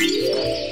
Yeah.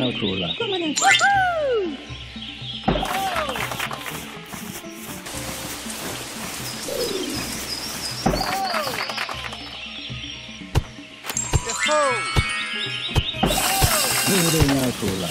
尿裤了。哦，又得尿裤了。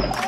Cooler.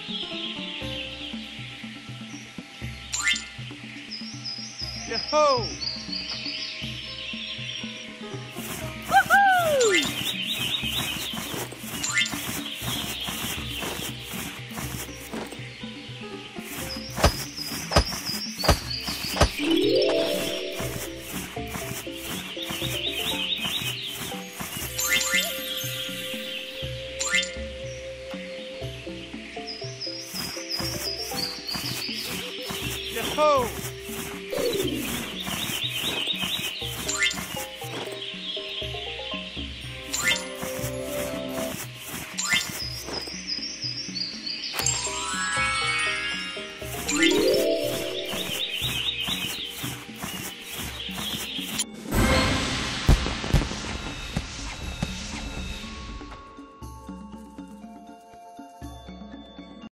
Yahoo! Yahoo!